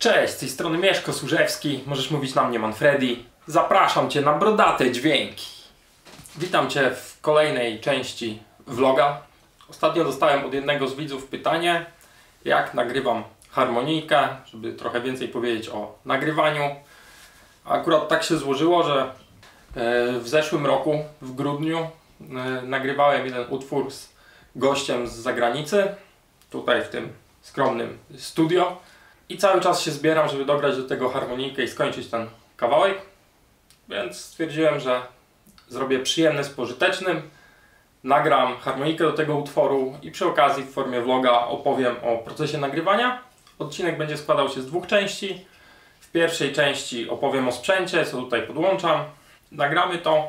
Cześć, z tej strony Mieszko Służewski, możesz mówić na mnie Manfredi. Zapraszam Cię na brodate dźwięki. Witam Cię w kolejnej części vloga. Ostatnio dostałem od jednego z widzów pytanie, jak nagrywam harmonijkę, żeby trochę więcej powiedzieć o nagrywaniu. Akurat tak się złożyło, że e, w zeszłym roku, w grudniu, e, nagrywałem jeden utwór z gościem z zagranicy, tutaj w tym skromnym studio. I cały czas się zbieram, żeby dograć do tego harmonijkę i skończyć ten kawałek. Więc stwierdziłem, że zrobię przyjemne z pożytecznym. Nagram harmonikę do tego utworu i przy okazji w formie vloga opowiem o procesie nagrywania. Odcinek będzie składał się z dwóch części. W pierwszej części opowiem o sprzęcie, co tutaj podłączam. Nagramy to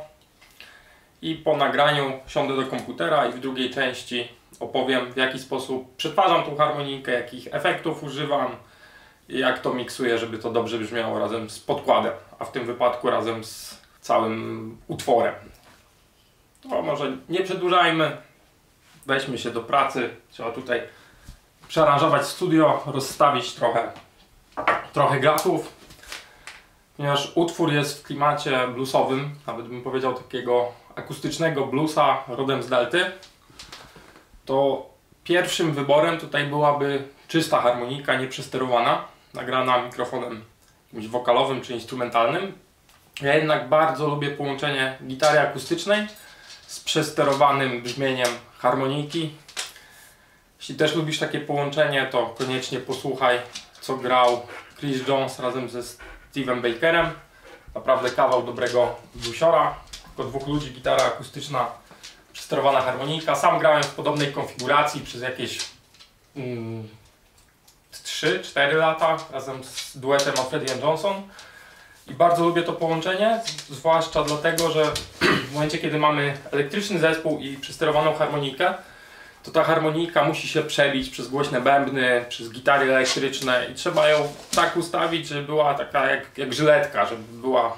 i po nagraniu siądę do komputera i w drugiej części opowiem w jaki sposób przetwarzam tą harmonijkę, jakich efektów używam, jak to miksuję, żeby to dobrze brzmiało razem z podkładem, a w tym wypadku razem z całym utworem. To może nie przedłużajmy, weźmy się do pracy. Trzeba tutaj przearanżować studio, rozstawić trochę, trochę gratów, ponieważ utwór jest w klimacie bluesowym, nawet bym powiedział takiego akustycznego bluesa rodem z Delty, to pierwszym wyborem tutaj byłaby czysta harmonika, nieprzesterowana, nagrana mikrofonem jakimś wokalowym czy instrumentalnym. Ja jednak bardzo lubię połączenie gitary akustycznej z przesterowanym brzmieniem harmoniki. Jeśli też lubisz takie połączenie, to koniecznie posłuchaj, co grał Chris Jones razem ze Steve'em Bakerem. Naprawdę kawał dobrego bluesiora. Tylko dwóch ludzi, gitara akustyczna, przesterowana harmonika. Sam grałem w podobnej konfiguracji przez jakieś mm, 3-4 lata razem z duetem Alfredian Johnson. I bardzo lubię to połączenie, zwłaszcza dlatego, że w momencie, kiedy mamy elektryczny zespół i przesterowaną harmonikę, to ta harmonika musi się przebić przez głośne bębny, przez gitary elektryczne i trzeba ją tak ustawić, żeby była taka jak, jak żyletka, żeby była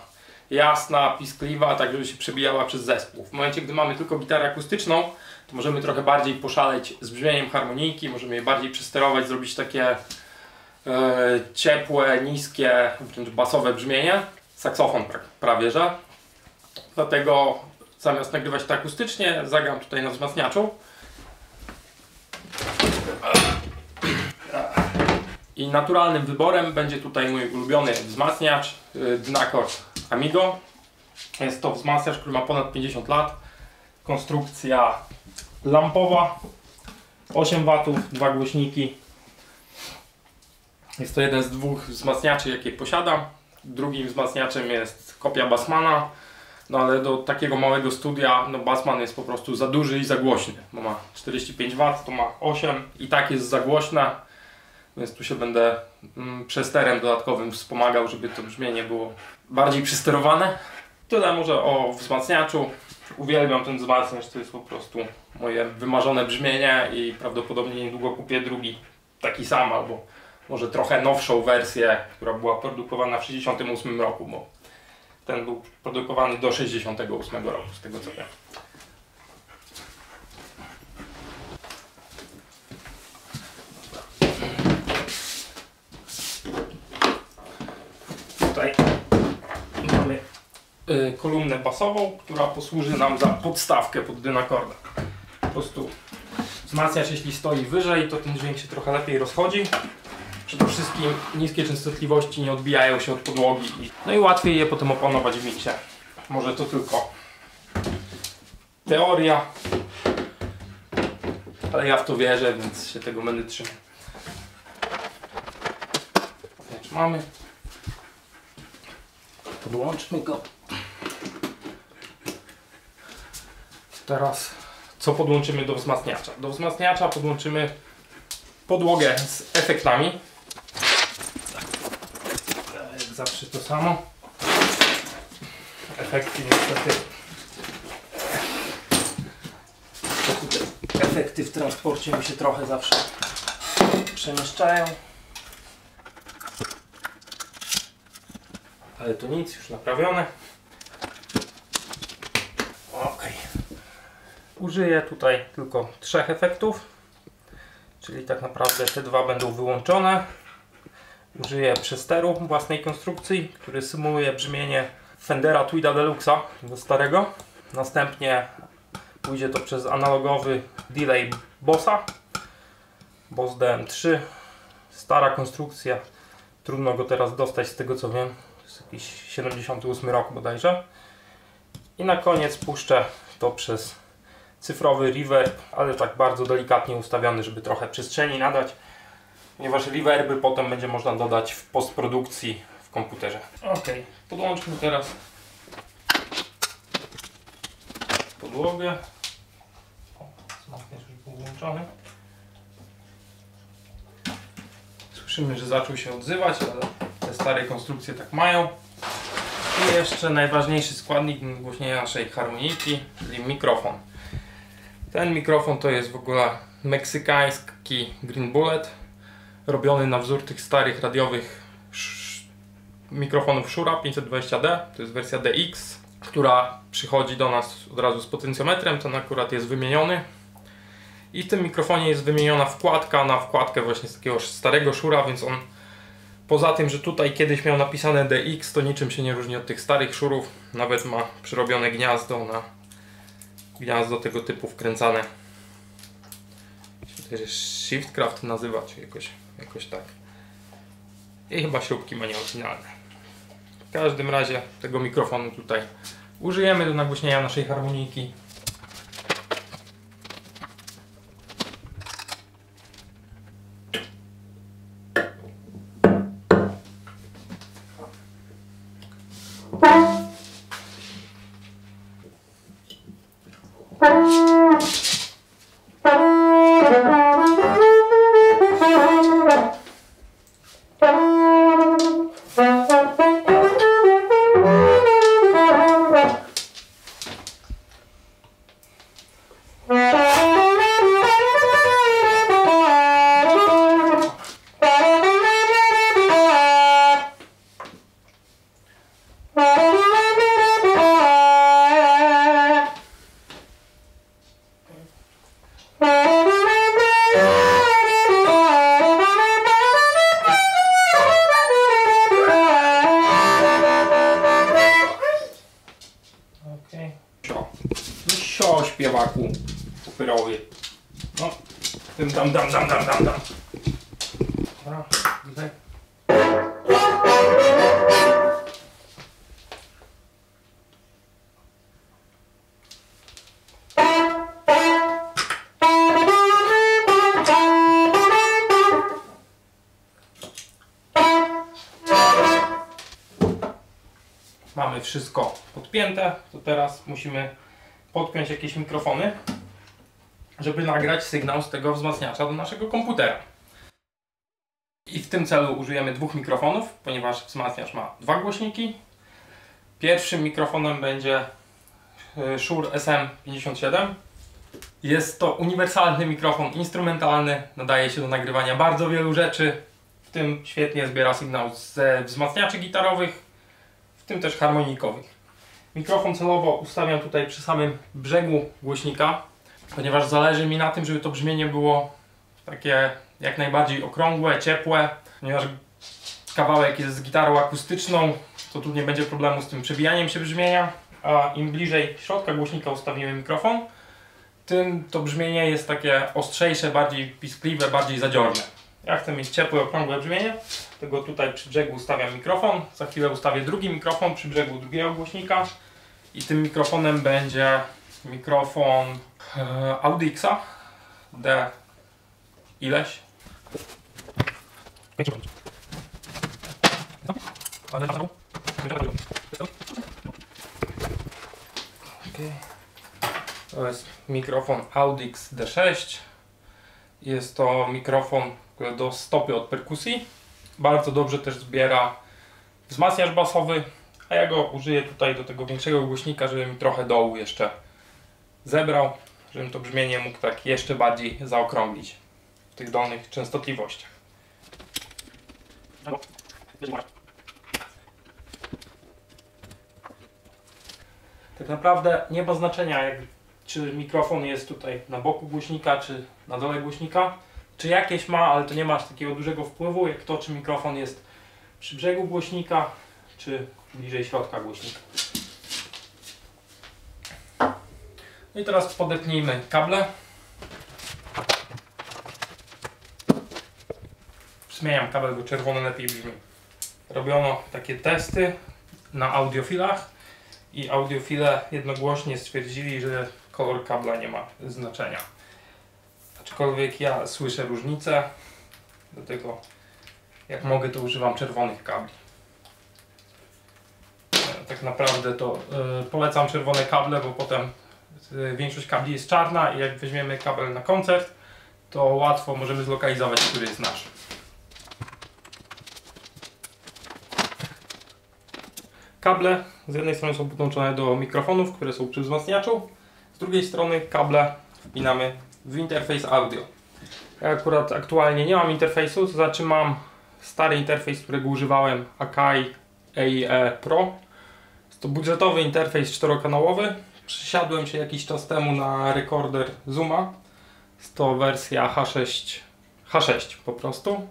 jasna, piskliwa, tak żeby się przebijała przez zespół. W momencie, gdy mamy tylko gitarę akustyczną, możemy trochę bardziej poszaleć z brzmieniem harmonijki, możemy je bardziej przesterować, zrobić takie e, ciepłe, niskie, wręcz basowe brzmienie. Saksofon pra prawie, że. Dlatego zamiast nagrywać to akustycznie, zagram tutaj na wzmacniaczu. I naturalnym wyborem będzie tutaj mój ulubiony wzmacniacz y, Dynacor Amigo. Jest to wzmacniacz, który ma ponad 50 lat. Konstrukcja lampowa. 8 W, dwa głośniki. Jest to jeden z dwóch wzmacniaczy, jakie posiadam. Drugim wzmacniaczem jest kopia Bassmana. No ale do takiego małego studia, no Bassman jest po prostu za duży i za głośny. Bo ma 45 W, to ma 8 i tak jest za głośna. Więc tu się będę mm, przesterem dodatkowym wspomagał, żeby to brzmienie było bardziej przysterowane. Tyle może o wzmacniaczu. Uwielbiam ten wzmacniacz, to jest po prostu moje wymarzone brzmienie i prawdopodobnie niedługo kupię drugi taki sam albo może trochę nowszą wersję, która była produkowana w 68 roku, bo ten był produkowany do 68 roku, z tego co wiem. Tutaj mamy y, kolumnę basową, która posłuży nam za podstawkę pod dynakorda. Po prostu wzmacniacz jeśli stoi wyżej, to ten dźwięk się trochę lepiej rozchodzi. Przede wszystkim niskie częstotliwości nie odbijają się od podłogi. No i łatwiej je potem opanować w miksie. Może to tylko teoria, ale ja w to wierzę, więc się tego będę trzymał. Więc mamy. Podłączmy go. Teraz co podłączymy do wzmacniacza? Do wzmacniacza podłączymy podłogę z efektami. Jak zawsze to samo. Efekty niestety. Efekty w transporcie mi się trochę zawsze przemieszczają. Ale to nic, już naprawione. Ok. Użyję tutaj tylko trzech efektów. Czyli tak naprawdę te dwa będą wyłączone. Użyję przesteru własnej konstrukcji, który symuluje brzmienie Fendera Tweeda Deluxa, tego starego. Następnie pójdzie to przez analogowy delay Bossa, Boss DM3. Stara konstrukcja, trudno go teraz dostać z tego co wiem. Jest jakiś 78 rok bodajże. I na koniec puszczę to przez cyfrowy reverb, ale tak bardzo delikatnie ustawiony, żeby trochę przestrzeni nadać. Ponieważ reverby potem będzie można dodać w postprodukcji w komputerze. Ok, podłączmy teraz podłogę. Wzmacniacz już był włączony. Słyszymy, że zaczął się odzywać, ale te stare konstrukcje tak mają. I jeszcze najważniejszy składnik nagłośnienia naszej harmoniki, czyli mikrofon. Ten mikrofon to jest w ogóle meksykański Green Bullet, robiony na wzór tych starych radiowych mikrofonów Shure 520D, to jest wersja DX, która przychodzi do nas od razu z potencjometrem, ten akurat jest wymieniony. I w tym mikrofonie jest wymieniona wkładka na wkładkę właśnie z takiego starego Shure'a, więc on Poza tym, że tutaj kiedyś miał napisane DX, to niczym się nie różni od tych starych szurów. Nawet ma przerobione gniazdo na gniazdo tego typu wkręcane. Jest Shiftcraft nazywa, czy jakoś, jakoś tak. I chyba śrubki ma nieoryginalne. W każdym razie tego mikrofonu tutaj użyjemy do nagłośnienia naszej harmoniki. Mamy wszystko podpięte, to teraz musimy podpiąć jakieś mikrofony, żeby nagrać sygnał z tego wzmacniacza do naszego komputera. I w tym celu użyjemy dwóch mikrofonów, ponieważ wzmacniacz ma dwa głośniki. Pierwszym mikrofonem będzie e, Shure SM57. Jest to uniwersalny mikrofon instrumentalny, nadaje się do nagrywania bardzo wielu rzeczy, w tym świetnie zbiera sygnał ze wzmacniaczy gitarowych, w tym też harmonikowych. Mikrofon celowo ustawiam tutaj przy samym brzegu głośnika, ponieważ zależy mi na tym, żeby to brzmienie było takie jak najbardziej okrągłe, ciepłe, ponieważ kawałek jest z gitarą akustyczną, to tu nie będzie problemu z tym przebijaniem się brzmienia, a im bliżej środka głośnika ustawimy mikrofon, tym to brzmienie jest takie ostrzejsze, bardziej piskliwe, bardziej zadziorne. Ja chcę mieć ciepłe, okrągłe brzmienie, tego tutaj przy brzegu ustawiam mikrofon, za chwilę ustawię drugi mikrofon przy brzegu drugiego głośnika i tym mikrofonem będzie mikrofon e, Audixa D ileś. To jest mikrofon Audix D6. Jest to mikrofon do stopy od perkusji. Bardzo dobrze też zbiera wzmacniacz basowy, a ja go użyję tutaj do tego większego głośnika, żeby mi trochę dołu jeszcze zebrał, żebym to brzmienie mógł tak jeszcze bardziej zaokrąglić w tych dolnych częstotliwościach. Tak naprawdę nie ma znaczenia, jak, czy mikrofon jest tutaj na boku głośnika, czy na dole głośnika czy jakieś ma, ale to nie ma aż takiego dużego wpływu, jak to, czy mikrofon jest przy brzegu głośnika, czy bliżej środka głośnika. No i teraz podepnijmy kable. Zmieniam kabel, bo czerwony lepiej brzmi. Robiono takie testy na audiofilach i audiofile jednogłośnie stwierdzili, że kolor kabla nie ma znaczenia. Aczkolwiek ja słyszę różnicę, dlatego jak mogę to używam czerwonych kabli. E, Tak naprawdę to e, polecam czerwone kable, bo potem e, większość kabli jest czarna i jak weźmiemy kabel na koncert, to łatwo możemy zlokalizować, który jest nasz. Kable z jednej strony są podłączone do mikrofonów, które są przy wzmacniaczu, z drugiej strony kable wpinamy w interfejs audio. Ja akurat aktualnie nie mam interfejsu, to znaczy mam stary interfejs, którego używałem Akai AE Pro. Jest to budżetowy interfejs czterokanałowy. Przesiadłem się jakiś czas temu na rekorder Zooma. Jest to wersja H6, H6 po prostu.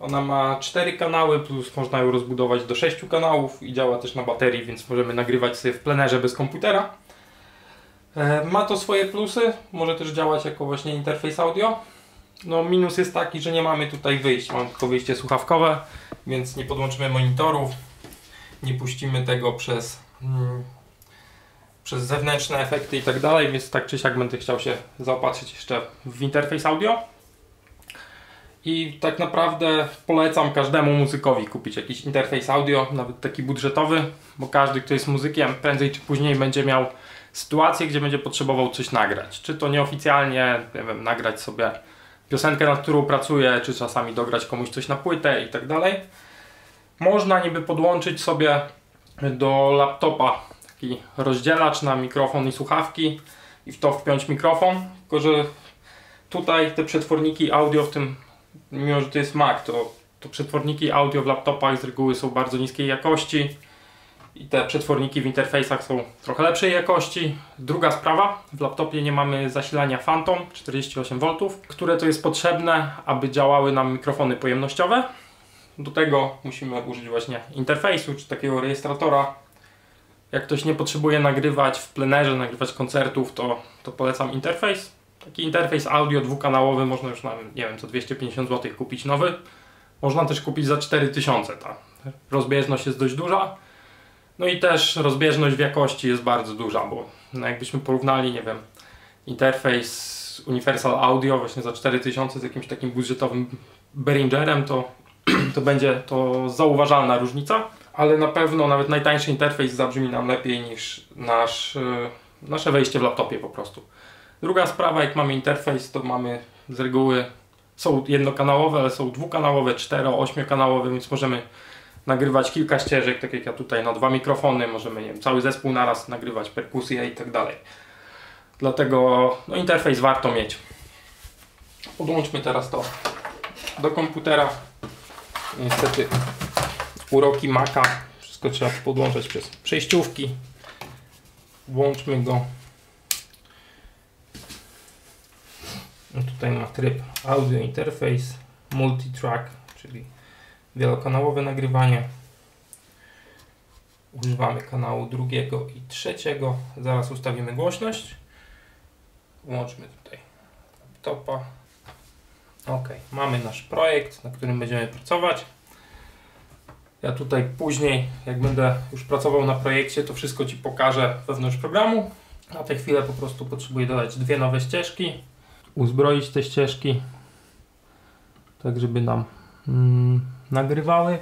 Ona ma 4 kanały, plus można ją rozbudować do 6 kanałów i działa też na baterii, więc możemy nagrywać sobie w plenerze bez komputera. E, Ma to swoje plusy, może też działać jako właśnie interfejs audio. No minus jest taki, że nie mamy tutaj wyjść, mam tylko wyjście słuchawkowe, więc nie podłączymy monitorów, nie puścimy tego przez, mm, przez zewnętrzne efekty i tak dalej, więc tak czy siak będę chciał się zaopatrzyć jeszcze w interfejs audio. I tak naprawdę polecam każdemu muzykowi kupić jakiś interfejs audio, nawet taki budżetowy, bo każdy, kto jest muzykiem, prędzej czy później będzie miał sytuację, gdzie będzie potrzebował coś nagrać. Czy to nieoficjalnie, nie wiem, nagrać sobie piosenkę, nad którą pracuje, czy czasami dograć komuś coś na płytę i tak dalej. Można niby podłączyć sobie do laptopa taki rozdzielacz na mikrofon i słuchawki i w to wpiąć mikrofon, tylko że tutaj te przetworniki audio w tym, mimo że to jest Mac, to, to przetworniki audio w laptopach z reguły są bardzo niskiej jakości i te przetworniki w interfejsach są trochę lepszej jakości. Druga sprawa, w laptopie nie mamy zasilania Phantom 48V, które to jest potrzebne, aby działały nam mikrofony pojemnościowe. Do tego musimy użyć właśnie interfejsu czy takiego rejestratora. Jak ktoś nie potrzebuje nagrywać w plenerze, nagrywać koncertów, to, to polecam interfejs. Taki interfejs audio dwukanałowy można już na, nie wiem, co 250 zł kupić nowy. Można też kupić za 4000. Ta rozbieżność jest dość duża. No i też rozbieżność w jakości jest bardzo duża, bo no jakbyśmy porównali, nie wiem, interfejs Universal Audio właśnie za 4000 z jakimś takim budżetowym Behringerem, to, to będzie to zauważalna różnica, ale na pewno nawet najtańszy interfejs zabrzmi nam lepiej niż nasz, yy, nasze wejście w laptopie po prostu. Druga sprawa, jak mamy interfejs, to mamy z reguły, są jednokanałowe, ale są dwukanałowe, cztero, ośmiokanałowe, więc możemy nagrywać kilka ścieżek, tak jak ja tutaj na dwa mikrofony, możemy nie wiem, cały zespół naraz nagrywać, perkusję i tak dalej. Dlatego no, interfejs warto mieć. Podłączmy teraz to do komputera. Niestety uroki Maca, wszystko trzeba podłączać przez przejściówki. Włączmy go. No tutaj ma tryb audio interface, multitrack, czyli wielokanałowe nagrywanie. Używamy kanału drugiego i trzeciego. Zaraz ustawimy głośność. Włączmy tutaj laptopa. Ok, mamy nasz projekt, na którym będziemy pracować. Ja tutaj później, jak będę już pracował na projekcie, to wszystko Ci pokażę wewnątrz programu. Na tę chwilę po prostu potrzebuję dodać dwie nowe ścieżki, uzbroić te ścieżki, tak żeby nam mm, nagrywały.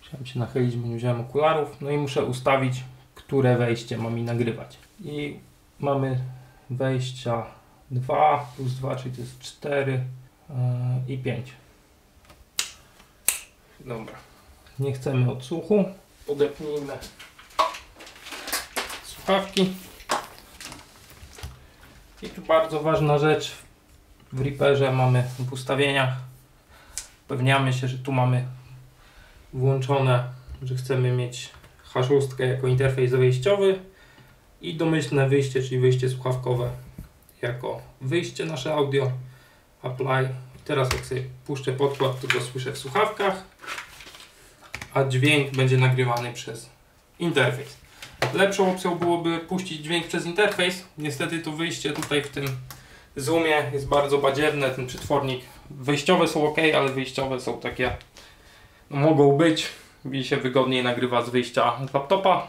Musiałem się nachylić, bo nie wziąłem okularów. No i muszę ustawić, które wejście ma mi nagrywać. I mamy wejścia 2 plus 2, czyli to jest 4 yy, i 5. Dobra. Nie chcemy odsłuchu. Podepnijmy słuchawki. I tu bardzo ważna rzecz. W Reaperze mamy w ustawieniach upewniamy się, że tu mamy włączone, że chcemy mieć H6 jako interfejs wejściowy i domyślne wyjście, czyli wyjście słuchawkowe jako wyjście nasze audio, apply. Teraz jak sobie puszczę podkład, to go słyszę w słuchawkach, a dźwięk będzie nagrywany przez interfejs. Lepszą opcją byłoby puścić dźwięk przez interfejs. Niestety to wyjście tutaj w tym zoomie jest bardzo badziewne, ten przetwornik. Wejściowe są ok, ale wyjściowe są takie, no, mogą być. Mi się wygodniej nagrywa z wyjścia z laptopa.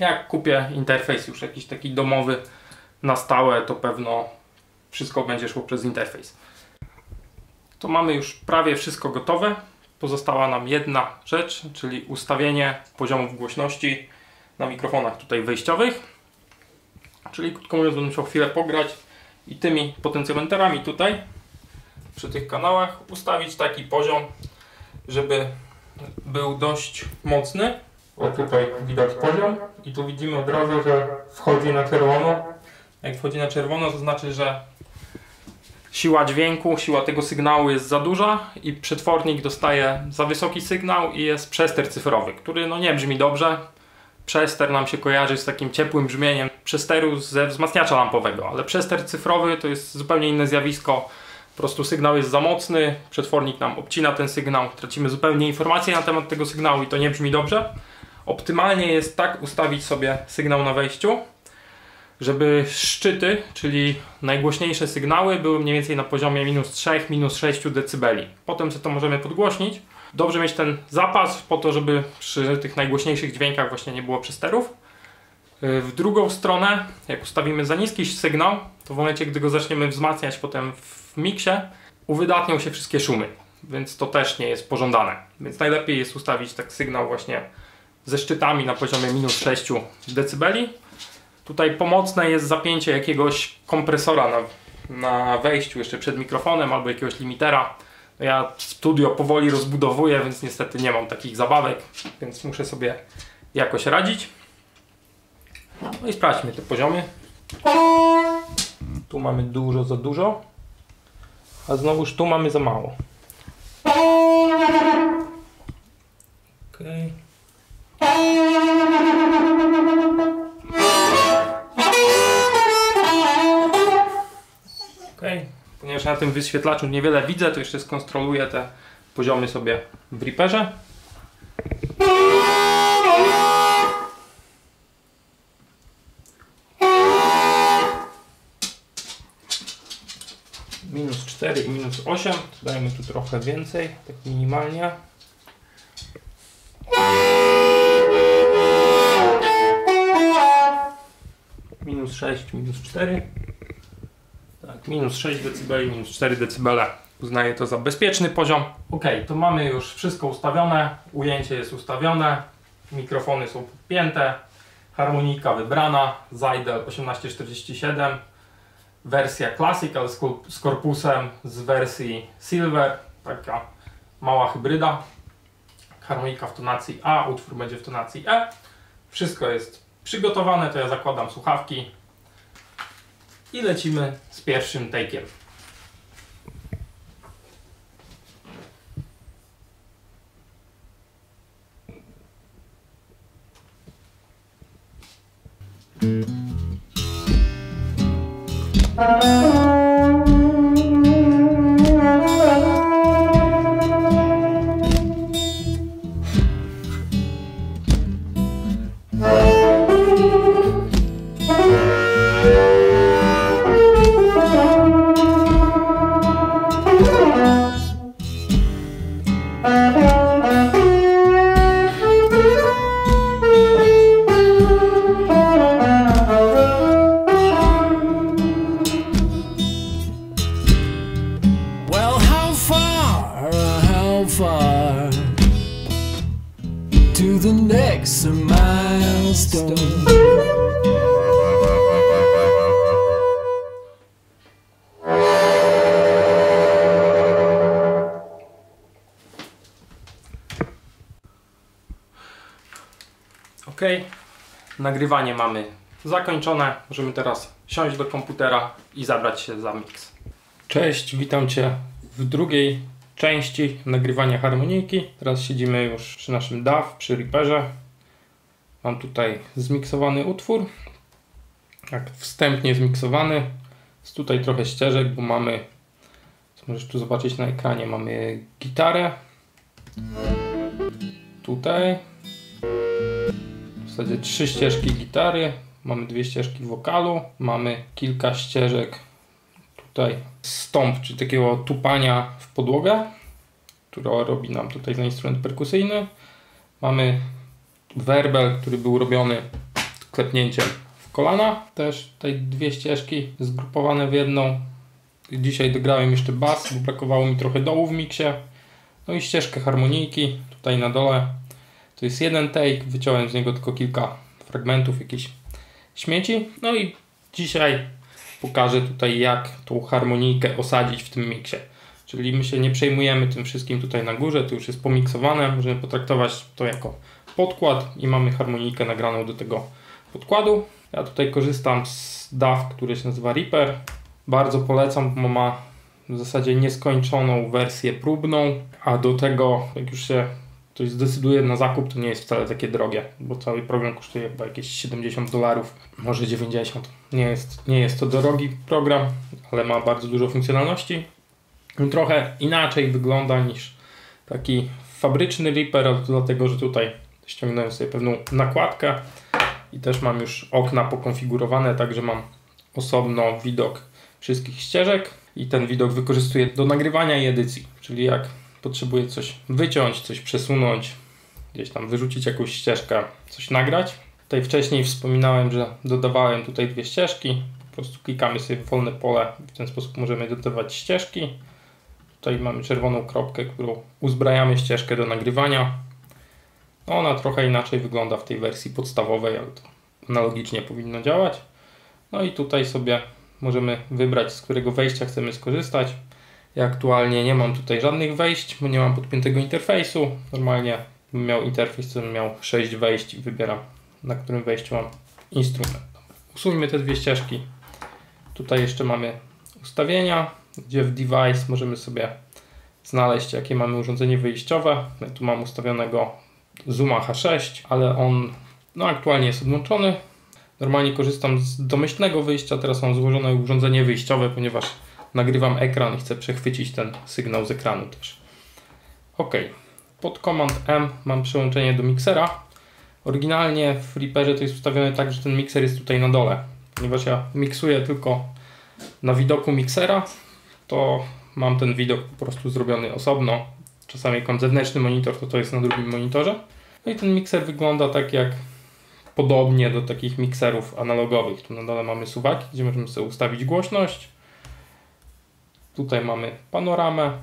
Jak kupię interfejs już jakiś taki domowy na stałe, to pewno wszystko będzie szło przez interfejs. To mamy już prawie wszystko gotowe. Pozostała nam jedna rzecz, czyli ustawienie poziomów głośności na mikrofonach tutaj wejściowych. Czyli krótko mówiąc będę musiał chwilę pograć i tymi potencjometerami tutaj przy tych kanałach ustawić taki poziom, żeby był dość mocny. O tutaj widać poziom i tu widzimy od razu, że wchodzi na czerwono. Jak wchodzi na czerwono to znaczy, że siła dźwięku, siła tego sygnału jest za duża i przetwornik dostaje za wysoki sygnał i jest przester cyfrowy, który no nie brzmi dobrze. Przester nam się kojarzy z takim ciepłym brzmieniem przesteru ze wzmacniacza lampowego, ale przester cyfrowy to jest zupełnie inne zjawisko. Po prostu sygnał jest za mocny, przetwornik nam obcina ten sygnał, tracimy zupełnie informacje na temat tego sygnału i to nie brzmi dobrze. Optymalnie jest tak ustawić sobie sygnał na wejściu, żeby szczyty, czyli najgłośniejsze sygnały były mniej więcej na poziomie minus 3, minus 6 dB. Potem sobie to możemy podgłośnić. Dobrze mieć ten zapas po to, żeby przy tych najgłośniejszych dźwiękach właśnie nie było przesterów. W drugą stronę, jak ustawimy za niski sygnał, to w momencie, gdy go zaczniemy wzmacniać potem w miksie, uwydatnią się wszystkie szumy, więc to też nie jest pożądane. Więc najlepiej jest ustawić tak sygnał właśnie ze szczytami na poziomie minus 6 dB. Tutaj pomocne jest zapięcie jakiegoś kompresora na, na wejściu jeszcze przed mikrofonem albo jakiegoś limitera. Ja studio powoli rozbudowuję, więc niestety nie mam takich zabawek, więc muszę sobie jakoś radzić. No i sprawdźmy te poziomy. Tu mamy dużo za dużo, a znowuż tu mamy za mało. Okay. Ponieważ na tym wyświetlaczu niewiele widzę, to jeszcze skontroluję te poziomy sobie w Reaperze. Minus 4 i minus 8, dajmy tu trochę więcej, tak minimalnie. Minus 6, minus 4. Minus 6 dB, minus 4 dB. Uznaję to za bezpieczny poziom. Ok, to mamy już wszystko ustawione. Ujęcie jest ustawione. Mikrofony są podpięte. Harmonika wybrana. Zajdel 1847. Wersja Classic, ale z korpusem z wersji Silver. Taka mała hybryda. Harmonika w tonacji A, utwór będzie w tonacji E. Wszystko jest przygotowane, to ja zakładam słuchawki i lecimy z pierwszym take'iem. Well, Ok, nagrywanie mamy zakończone. Możemy teraz siąść do komputera i zabrać się za mix. Cześć, witam Cię w drugiej części nagrywania harmonijki. Teraz siedzimy już przy naszym DAW, przy Reaperze. Mam tutaj zmiksowany utwór. Tak, wstępnie zmiksowany. Jest tutaj trochę ścieżek, bo mamy możesz tu zobaczyć na ekranie, mamy gitarę. Tutaj. Zasadzie trzy ścieżki gitary. Mamy dwie ścieżki wokalu. Mamy kilka ścieżek tutaj stąp, czy takiego tupania w podłogę, która robi nam tutaj za instrument perkusyjny. Mamy werbel, który był robiony klepnięciem w kolana. Też tutaj dwie ścieżki zgrupowane w jedną. Dzisiaj dograłem jeszcze bas, bo brakowało mi trochę dołu w miksie. No i ścieżkę harmonijki tutaj na dole. To jest jeden take, wyciąłem z niego tylko kilka fragmentów, jakieś śmieci. No i dzisiaj pokażę tutaj jak tą harmonijkę osadzić w tym miksie. Czyli my się nie przejmujemy tym wszystkim tutaj na górze, to już jest pomiksowane, możemy potraktować to jako podkład i mamy harmonijkę nagraną do tego podkładu. Ja tutaj korzystam z DAW, który się nazywa Reaper. Bardzo polecam, bo ma w zasadzie nieskończoną wersję próbną, a do tego jak już się ktoś zdecyduje na zakup, to nie jest wcale takie drogie, bo cały program kosztuje chyba jakieś 70 dolarów, może 90. Nie jest, nie jest to drogi program, ale ma bardzo dużo funkcjonalności. Trochę inaczej wygląda niż taki fabryczny Reaper, dlatego że tutaj ściągnąłem sobie pewną nakładkę i też mam już okna pokonfigurowane, także mam osobno widok wszystkich ścieżek i ten widok wykorzystuję do nagrywania i edycji, czyli jak potrzebuję coś wyciąć, coś przesunąć, gdzieś tam wyrzucić jakąś ścieżkę, coś nagrać. Tutaj wcześniej wspominałem, że dodawałem tutaj dwie ścieżki. Po prostu klikamy sobie w wolne pole w ten sposób możemy dodawać ścieżki. Tutaj mamy czerwoną kropkę, którą uzbrajamy ścieżkę do nagrywania. Ona trochę inaczej wygląda w tej wersji podstawowej, ale to analogicznie powinno działać. No i tutaj sobie możemy wybrać, z którego wejścia chcemy skorzystać. Ja aktualnie nie mam tutaj żadnych wejść, bo nie mam podpiętego interfejsu. Normalnie bym miał interfejs, bym miał 6 wejść i wybieram na którym wejściu mam instrument. Usuńmy te dwie ścieżki. Tutaj jeszcze mamy ustawienia, gdzie w device możemy sobie znaleźć jakie mamy urządzenie wyjściowe. Ja tu mam ustawionego Zooma H6, ale on no, aktualnie jest odłączony. Normalnie korzystam z domyślnego wyjścia, teraz mam złożone urządzenie wyjściowe, ponieważ nagrywam ekran i chcę przechwycić ten sygnał z ekranu też. Ok, pod Command M mam przełączenie do miksera. Oryginalnie w Reaperze to jest ustawione tak, że ten mikser jest tutaj na dole. Ponieważ ja miksuję tylko na widoku miksera, to mam ten widok po prostu zrobiony osobno. Czasami jak mam zewnętrzny monitor, to to jest na drugim monitorze. No i ten mikser wygląda tak jak podobnie do takich mikserów analogowych. Tu na dole mamy suwaki, gdzie możemy sobie ustawić głośność. Tutaj mamy panoramę,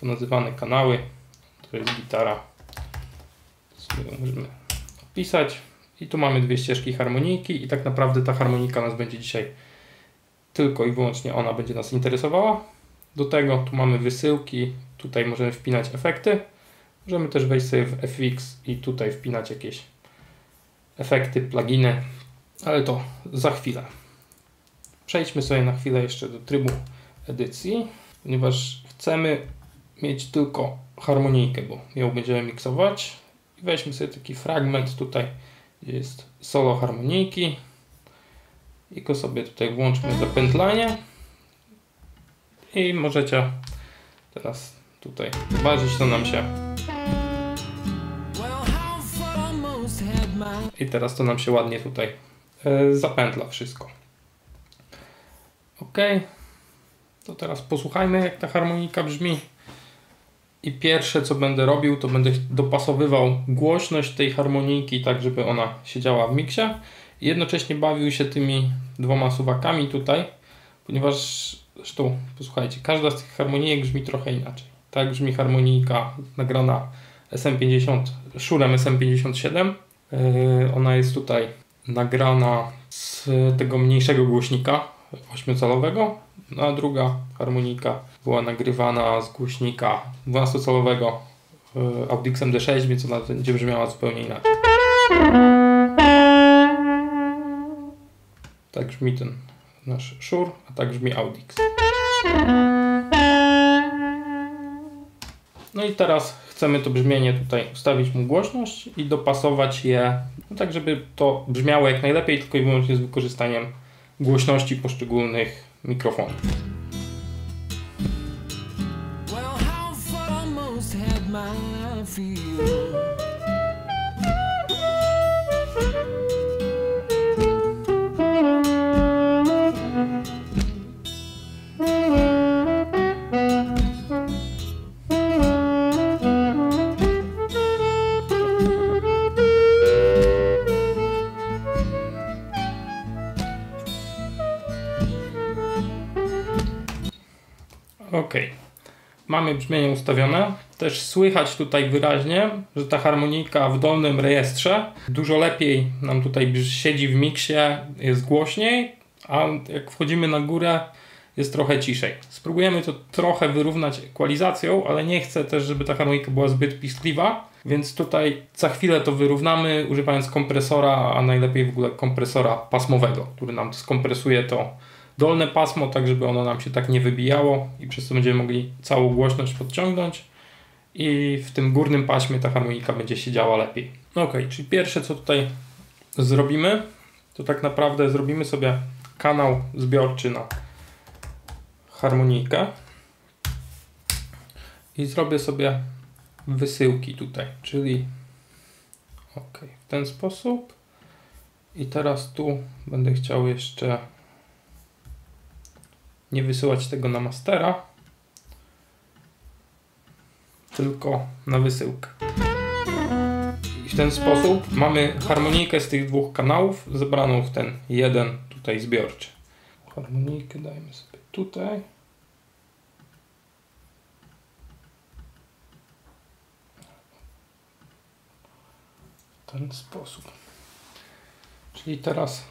ponazywane kanały. To jest gitara. Sobie możemy opisać. I tu mamy dwie ścieżki harmonijki i tak naprawdę ta harmonika nas będzie dzisiaj tylko i wyłącznie ona będzie nas interesowała. Do tego tu mamy wysyłki, tutaj możemy wpinać efekty. Możemy też wejść sobie w FX i tutaj wpinać jakieś efekty, pluginy, ale to za chwilę. Przejdźmy sobie na chwilę jeszcze do trybu edycji, ponieważ chcemy mieć tylko harmonijkę, bo ją będziemy miksować. Weźmy sobie taki fragment tutaj, gdzie jest solo harmonijki i go sobie tutaj włączmy zapętlanie i możecie teraz tutaj zobaczyć, co nam się i teraz to nam się ładnie tutaj e, zapętla wszystko. Ok, to teraz posłuchajmy jak ta harmonika brzmi. I pierwsze co będę robił, to będę dopasowywał głośność tej harmoniki, tak żeby ona siedziała w miksie. I jednocześnie bawił się tymi dwoma suwakami tutaj, ponieważ zresztą posłuchajcie, każda z tych harmonijek brzmi trochę inaczej. Tak brzmi harmonika nagrana SM50, szurem SM57. Yy, ona jest tutaj nagrana z tego mniejszego głośnika 8-calowego, no a druga harmonika była nagrywana z głośnika 12-calowego yy, Audixem D6, więc ona będzie brzmiała zupełnie inaczej. Tak brzmi ten nasz szur, a tak brzmi Audix. No i teraz chcemy to brzmienie tutaj ustawić mu głośność i dopasować je, no tak żeby to brzmiało jak najlepiej, tylko i wyłącznie z wykorzystaniem głośności poszczególnych mikrofonów. Well, Ok. Mamy brzmienie ustawione. Też słychać tutaj wyraźnie, że ta harmonika w dolnym rejestrze dużo lepiej nam tutaj siedzi w miksie, jest głośniej, a jak wchodzimy na górę jest trochę ciszej. Spróbujemy to trochę wyrównać ekwalizacją, ale nie chcę też, żeby ta harmonika była zbyt piskliwa, więc tutaj za chwilę to wyrównamy używając kompresora, a najlepiej w ogóle kompresora pasmowego, który nam skompresuje to dolne pasmo, tak żeby ono nam się tak nie wybijało i przez to będziemy mogli całą głośność podciągnąć. I w tym górnym paśmie ta harmonika będzie siedziała lepiej. Ok, czyli pierwsze co tutaj zrobimy, to tak naprawdę zrobimy sobie kanał zbiorczy na harmonikę. I zrobię sobie wysyłki tutaj, czyli ok, w ten sposób. I teraz tu będę chciał jeszcze nie wysyłać tego na mastera, tylko na wysyłkę. I w ten sposób mamy harmonikę z tych dwóch kanałów zebraną w ten jeden tutaj zbiorczy. Harmonikę dajmy sobie tutaj. W ten sposób. Czyli teraz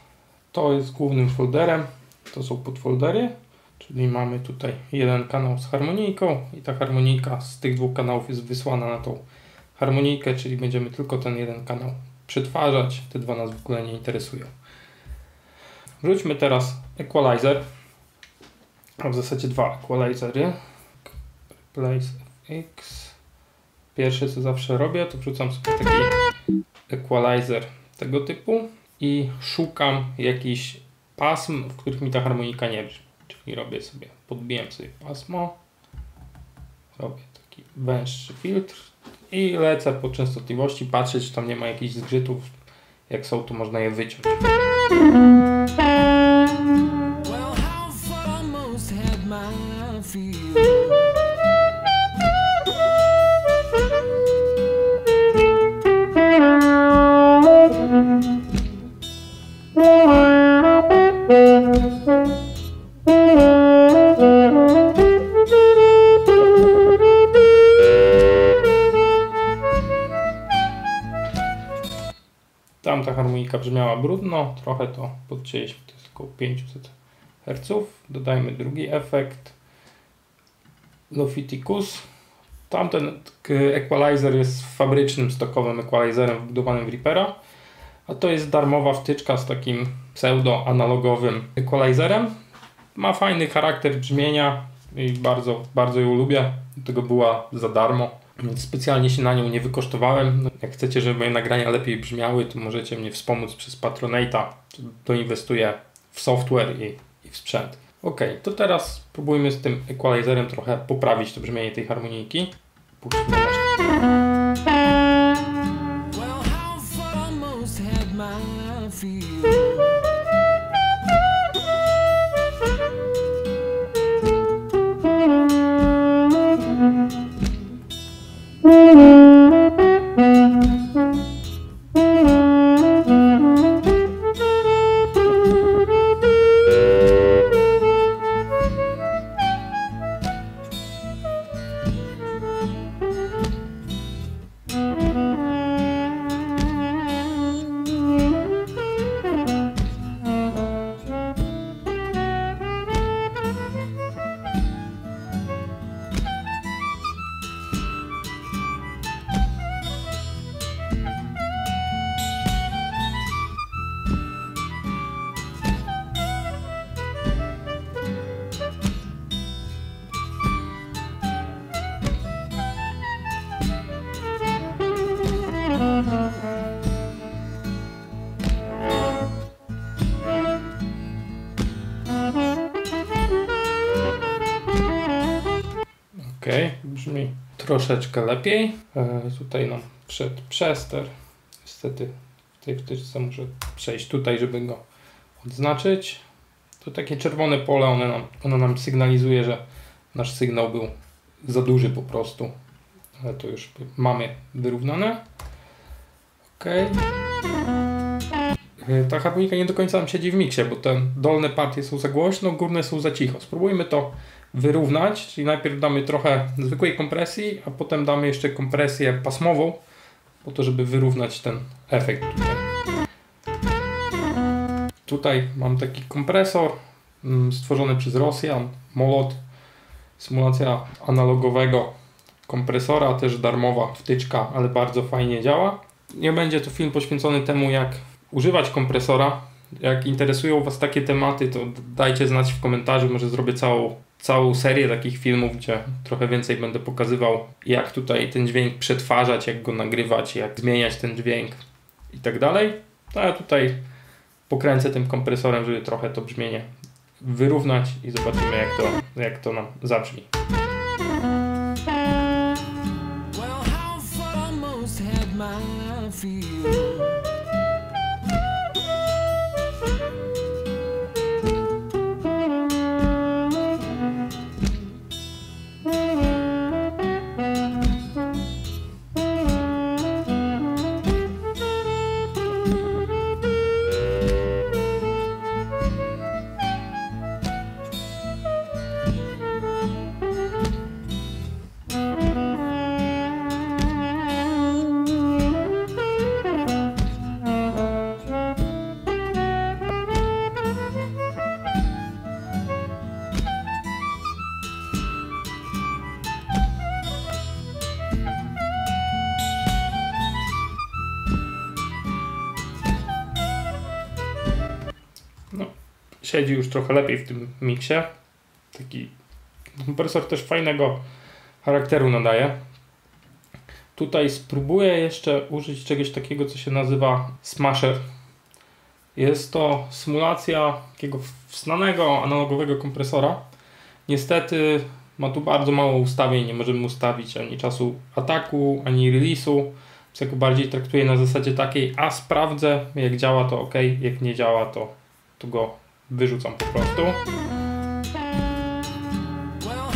to jest głównym folderem, to są podfoldery, czyli mamy tutaj jeden kanał z harmonijką i ta harmonika z tych dwóch kanałów jest wysłana na tą harmonijkę, czyli będziemy tylko ten jeden kanał przetwarzać, te dwa nas w ogóle nie interesują. Wróćmy teraz equalizer, a w zasadzie dwa equalizery. Replace FX. Pierwsze co zawsze robię, to wrzucam sobie taki equalizer tego typu i szukam jakichś pasm, w których mi ta harmonika nie brzmi. Czyli robię sobie, podbijam sobie pasmo, robię taki węższy filtr i lecę po częstotliwości, patrzę czy tam nie ma jakichś zgrzytów. Jak są, to można je wyciąć. Well, harmonika brzmiała brudno, trochę to podcięliśmy, to jest około 500 Hz. Dodajmy drugi efekt. Lofiticus. Tamten equalizer jest fabrycznym, stokowym equalizerem wbudowanym w Reapera, a to jest darmowa wtyczka z takim pseudo-analogowym equalizerem. Ma fajny charakter brzmienia i bardzo, bardzo ją lubię. Dlatego była za darmo. Specjalnie się na nią nie wykosztowałem. No, Jak chcecie, żeby moje nagrania lepiej brzmiały, to możecie mnie wspomóc przez Patronite'a. Doinwestuję w software i, i w sprzęt. Ok, to teraz spróbujmy z tym equalizerem trochę poprawić to brzmienie tej nasz Well, troszeczkę lepiej. E, tutaj nam wszedł przester. Niestety w tej wtyczce muszę przejść tutaj, żeby go odznaczyć. To takie czerwone pole, one nam, ono nam sygnalizuje, że nasz sygnał był za duży po prostu. Ale to już mamy wyrównane. Ok. Ta harmonika nie do końca nam siedzi w miksie, bo te dolne partie są za głośno, górne są za cicho. Spróbujmy to wyrównać, czyli najpierw damy trochę zwykłej kompresji, a potem damy jeszcze kompresję pasmową, po to, żeby wyrównać ten efekt tutaj. Tutaj mam taki kompresor mm, stworzony przez Rosjan, Molot, symulacja analogowego kompresora, też darmowa wtyczka, ale bardzo fajnie działa. Nie będzie to film poświęcony temu, jak używać kompresora. Jak interesują Was takie tematy, to dajcie znać w komentarzu, może zrobię całą, całą serię takich filmów, gdzie trochę więcej będę pokazywał, jak tutaj ten dźwięk przetwarzać, jak go nagrywać, jak zmieniać ten dźwięk i tak dalej. A ja tutaj pokręcę tym kompresorem, żeby trochę to brzmienie wyrównać i zobaczymy, jak to, jak to nam zabrzmi. Siedzi już trochę lepiej w tym miksie. Taki kompresor też fajnego charakteru nadaje. Tutaj spróbuję jeszcze użyć czegoś takiego, co się nazywa Smasher. Jest to symulacja takiego wznanego analogowego kompresora. Niestety ma tu bardzo mało ustawień, nie możemy ustawić ani czasu ataku, ani release'u. Jako bardziej traktuję na zasadzie takiej, a sprawdzę, jak działa to ok, jak nie działa to, to go wyrzucam po prostu. Well,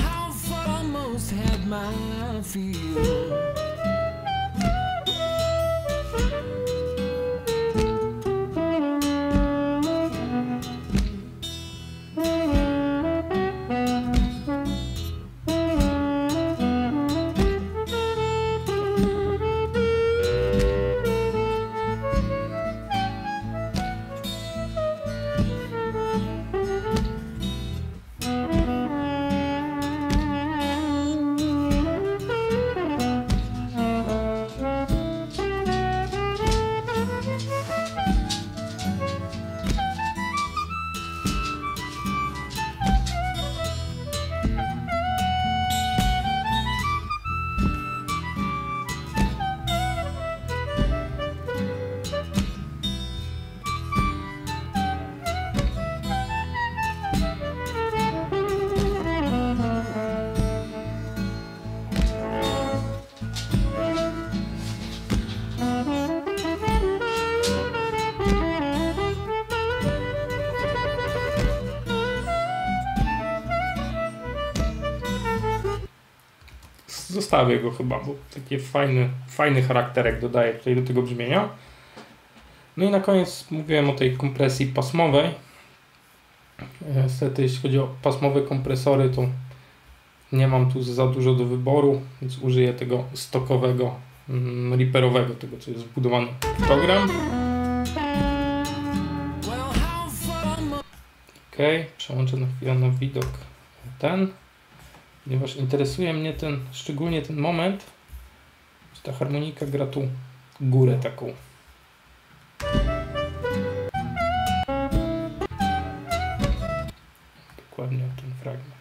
Zostawię go chyba, bo taki fajny, fajny charakterek dodaje tutaj do tego brzmienia. No i na koniec mówiłem o tej kompresji pasmowej. Niestety, jeśli chodzi o pasmowe kompresory, to nie mam tu za dużo do wyboru, więc użyję tego stokowego, mm, reaperowego, tego co jest wbudowany program. Ok, przełączę na chwilę na widok ten, ponieważ interesuje mnie ten, szczególnie ten moment, że ta harmonika gra tu górę taką. Dokładnie ten fragment.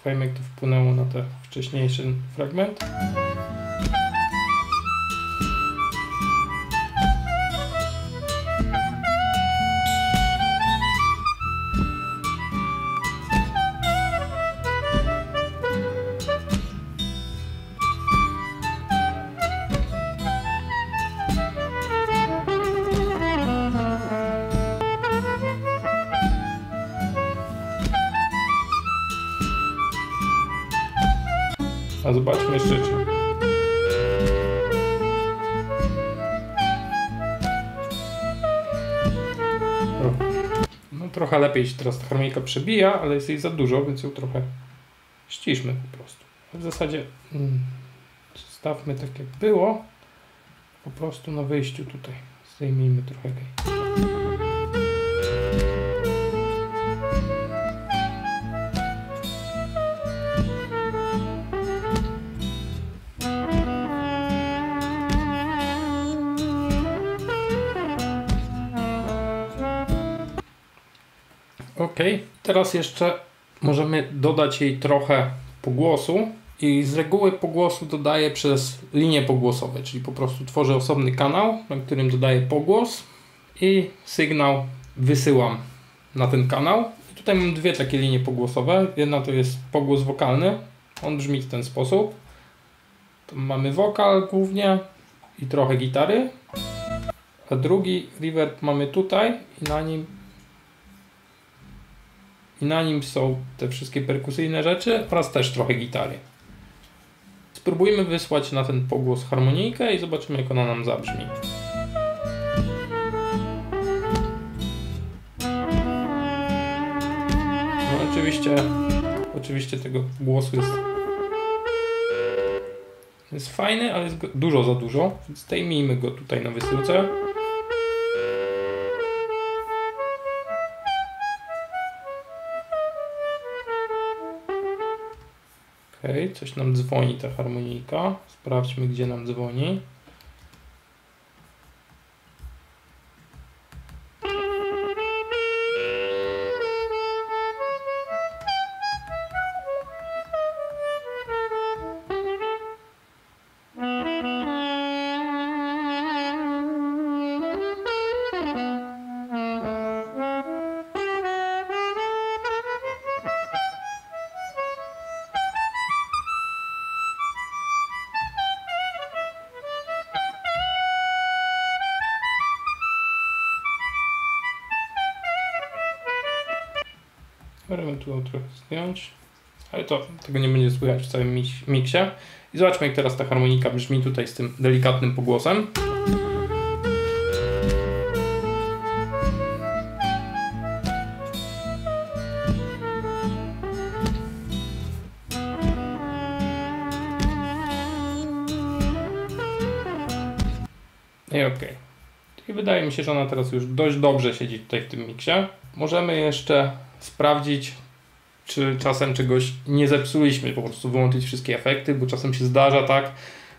Ok, posłuchajmy jak to wpłynęło na ten wcześniejszy fragment. Lepiej się teraz ta harmonika przebija, ale jest jej za dużo, więc ją trochę ściszmy po prostu. W zasadzie mm, zostawmy tak jak było. Po prostu na wyjściu tutaj zdejmijmy trochę gej. Teraz jeszcze możemy dodać jej trochę pogłosu i z reguły pogłosu dodaję przez linie pogłosowe, czyli po prostu tworzę osobny kanał, na którym dodaję pogłos i sygnał wysyłam na ten kanał. I tutaj mam dwie takie linie pogłosowe. Jedna to jest pogłos wokalny, on brzmi w ten sposób. Tu mamy wokal głównie i trochę gitary. A drugi reverb mamy tutaj i na nim i na nim są te wszystkie perkusyjne rzeczy oraz też trochę gitary. Spróbujmy wysłać na ten pogłos harmonijkę i zobaczymy jak ona nam zabrzmi. No oczywiście, oczywiście tego głosu jest jest fajny, ale jest dużo za dużo, więc zdejmijmy go tutaj na wysyłce. Coś nam dzwoni ta harmonijka. Sprawdźmy, gdzie nam dzwoni. Ewentualnie trochę zdjąć. Ale to tego nie będzie słychać w całym miksie. I zobaczmy, jak teraz ta harmonika brzmi tutaj z tym delikatnym pogłosem. I okej. I wydaje mi się, że ona teraz już dość dobrze siedzi tutaj w tym miksie. Możemy jeszcze sprawdzić, czy czasem czegoś nie zepsuliśmy, po prostu wyłączyć wszystkie efekty, bo czasem się zdarza tak,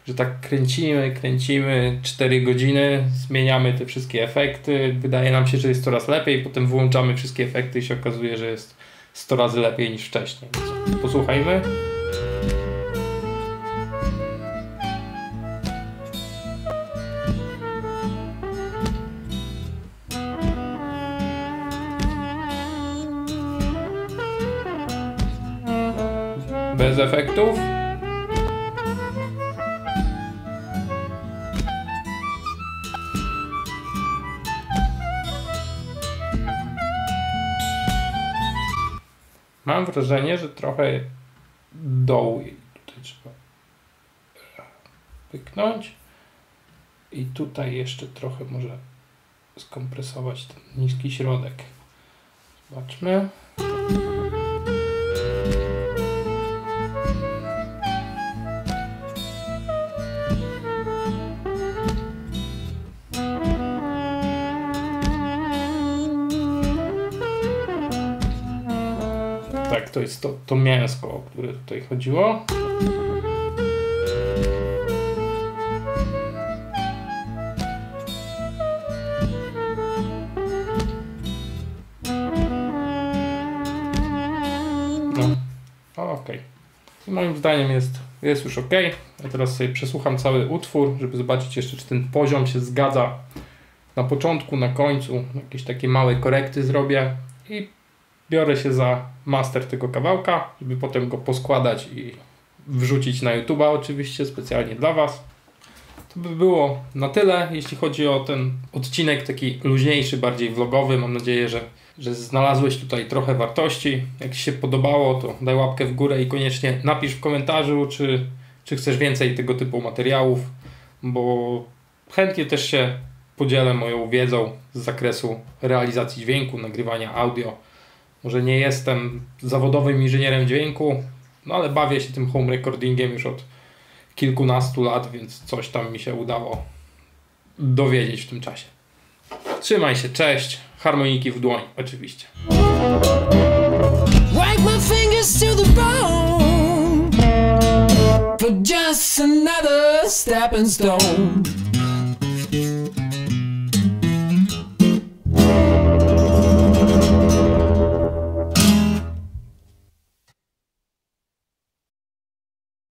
że tak kręcimy, kręcimy 4 godziny, zmieniamy te wszystkie efekty, wydaje nam się, że jest coraz lepiej, potem wyłączamy wszystkie efekty i się okazuje, że jest 100 razy lepiej niż wcześniej. Posłuchajmy. Bez efektów. Mam wrażenie, że trochę dołu tutaj trzeba pyknąć. I tutaj jeszcze trochę może skompresować ten niski środek. Zobaczmy. To, to mięsko, o które tutaj chodziło. No, Okej. I Moim zdaniem jest, jest już ok. Ja teraz sobie przesłucham cały utwór, żeby zobaczyć jeszcze, czy ten poziom się zgadza na początku, na końcu. Jakieś takie małe korekty zrobię i biorę się za master tego kawałka, żeby potem go poskładać i wrzucić na YouTube'a oczywiście specjalnie dla Was. To by było na tyle, jeśli chodzi o ten odcinek taki luźniejszy, bardziej vlogowy. Mam nadzieję, że, że znalazłeś tutaj trochę wartości. Jak Ci się podobało, to daj łapkę w górę i koniecznie napisz w komentarzu, czy, czy chcesz więcej tego typu materiałów, bo chętnie też się podzielę moją wiedzą z zakresu realizacji dźwięku, nagrywania audio. Może nie jestem zawodowym inżynierem dźwięku, no ale bawię się tym home recordingiem już od kilkunastu lat, więc coś tam mi się udało dowiedzieć w tym czasie. Trzymaj się, cześć. Harmoniki w dłoń, oczywiście. Wipe my fingers to the bone just another stepping stone.